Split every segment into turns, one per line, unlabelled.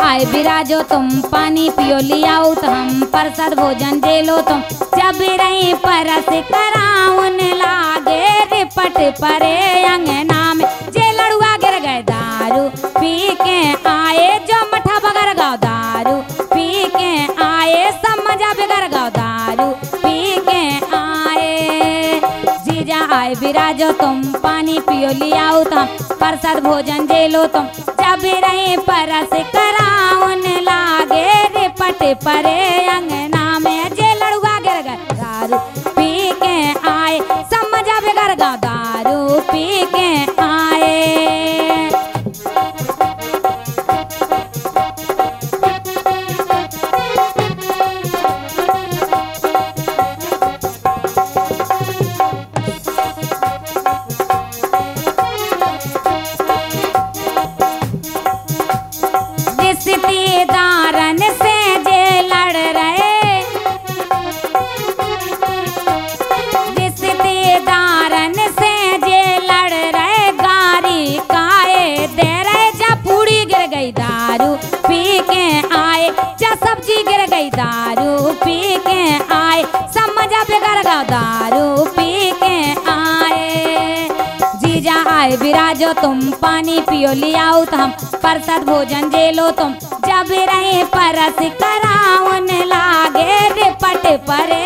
आए बिराजो तुम, पानी पियो लियाओ तो हम प्रसाद भोजन दे लो तुम। जब रही परस कराउन लागे रिपट परे अंगना में। जे लड़ुआ गिर गए दारू पी के आए, जो मठा बगर गाओ दारू पी के आए, समझा बगर गाओ दारू। आए विराजो तुम, पानी पियो लियाओ तुम, प्रसाद भोजन दे लो तुम। जब रहे परस कराउन लागे रे पट परे अंगना में जे लड़ुआ गिर गए दारू पी के आए समझ अब बेगर दारू पी के दारू पी के आए। समझ बेगर दारू पी के आए। जीजा आए, बिराजो तुम पानी पियो लियाओ तो हम प्रसाद भोजन जे लो तुम। जब रहे परस कराओ लागे, रिपट परे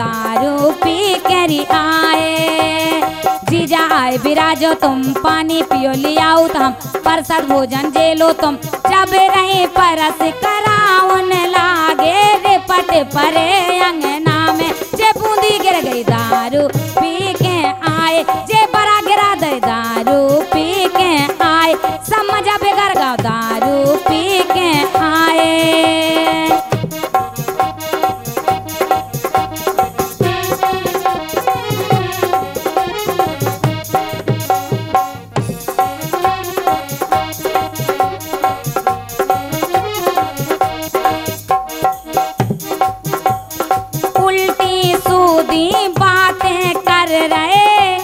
दारू पी कर आए। जीजा आए बिराजो तुम, पानी पियो लियाओ हम प्रसाद भोजन जे लो तुम, जब रहे परस कराउन लागे। रे पट परे अंगना सूदी बातें कर रहे।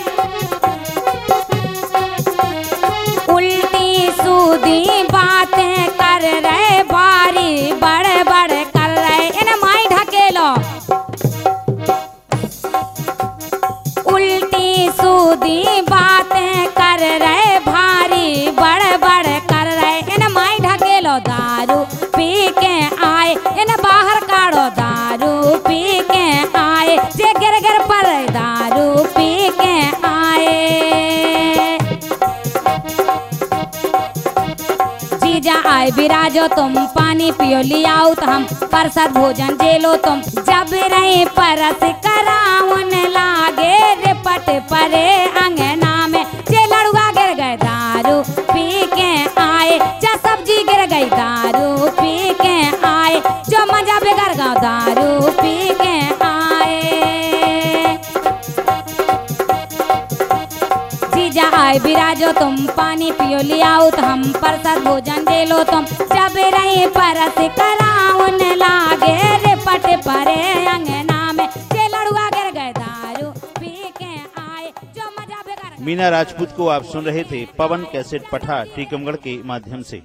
उल्टी सूदी बातें कर रहे। बारी बड़े बड़े कर रहे। इन्हें माई ढकेलो उल्टी सूदी बातें कर रहे। भारी बड़े बड़े कर रहे। इन्हें माई ढकेलो दारू पी के आए विराजो तुम पानी पियो, लिया तो हम प्रसाद भोजन दे लो तुम। जब रहे परस कराउन लागे पट परे अंगना में जे लड़ुआ गिर गए, दारू पी के आए। जा सब्ज़ी गिर गई, दारू पी के आए। जो मज़ा बेगर गाँव दारू पी के जीजा बिराजो तुम पानी पियो लियाओ तो हम प्रसाद भोजन दे लो तुम। जब रही परस कराउन लागे रे पट परे अंगना में। जे लड़ुआ गिर गए दारू पी के आए, जो मज़ा बेकार
मीना राजपूत को आप सुन रहे थे पवन कैसेट पठा टीकमगढ़ के माध्यम से।